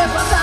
내 바다